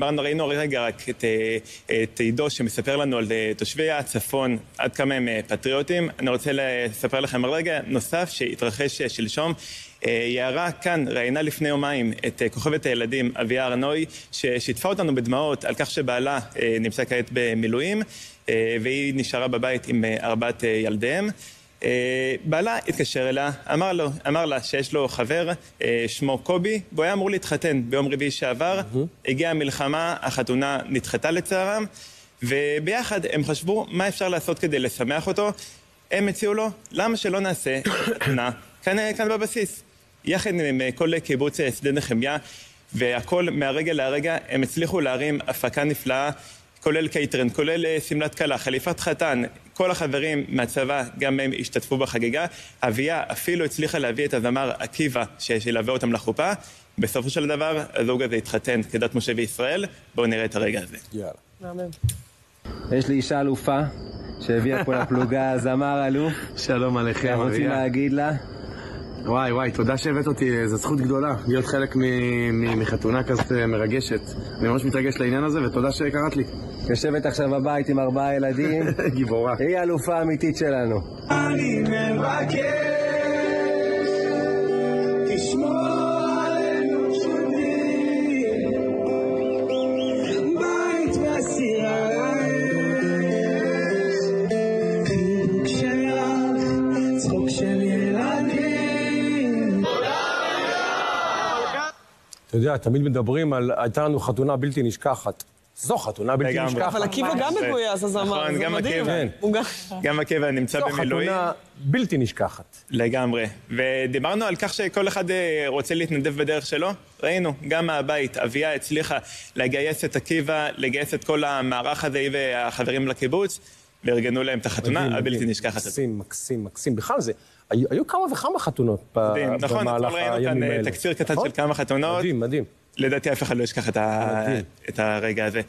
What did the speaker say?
ראינו רגע רק את עידו שמספר לנו על תושבי הצפון, עד כמה הם פטריוטים. אני רוצה לספר לכם על רגע נוסף שהתרחש שלשום. יערה כאן ראיינה לפני יומיים את כוכבת הילדים אביה ארנוי, ששיתפה אותנו בדמעות על כך שבעלה נמצא כעת במילואים, והיא נשארה בבית עם ארבעת ילדיהם. בעלה התקשר אליה, אמר לה שיש לו חבר, שמו קובי, והוא היה אמור להתחתן ביום רביעי שעבר. הגיעה המלחמה, החתונה נדחתה לצערם, וביחד הם חשבו מה אפשר לעשות כדי לשמח אותו. הם הציעו לו, למה שלא נעשה חתונה כאן בבסיס. יחד עם כל קיבוץ שדה נחמיה, והכל מהרגע להרגע, הם הצליחו להרים הפקה נפלאה, כולל קייטרן, כולל שמלת כלה, חליפת חתן, כל החברים מהצבא, גם הם השתתפו בחגיגה. אביה אפילו הצליחה להביא את הזמר עקיבא, שילווה אותם לחופה. בסופו של דבר, הזוג הזה התחתן כדת משה וישראל. בואו נראה את הרגע הזה. יאללה. מהמם. יש לי אישה אלופה, שהביאה פה לפלוגה זמר אלוף. שלום עליכם, אנחנו רוצים אביה. להגיד לה, וואי וואי, תודה שהבאת אותי, זו זכות גדולה להיות חלק מ- מ- מחתונה כזאת מרגשת. אני ממש מתרגש לעניין הזה, ותודה שקראת לי. יושבת עכשיו בבית עם ארבעה ילדים, גיבורה. היא האלופה האמיתית שלנו. אני מבקש, תשמור אתה יודע, תמיד מדברים על, הייתה לנו חתונה בלתי נשכחת. זו חתונה בלתי. נשכחת. אבל עקיבא גם זה- מגויס, אז אמר, נכון, זה גם מדהים. כן. גם... עקיבא נמצא זו במילואים. חתונה בלתי נשכחת. לגמרי. ודיברנו על כך שכל אחד אה, רוצה להתנדב בדרך שלו. ראינו, גם מהבית, אביה הצליחה לגייס את עקיבא, לגייס את כל המערך הזה, היא והחברים לקיבוץ, וארגנו להם את החתונה הבלתי. נשכחת. מקסים, מקסים, מקסים. בכלל זה, היו היו כמה וכמה חתונות ב- מדהים. נכון, במהלך ראינו כאן הימים אה, האלה. תקציר קטן נכון? של כמה חתונות. מדהים, מדהים. לדעתי אף אחד לא ישכח את ה-. את הרגע הזה.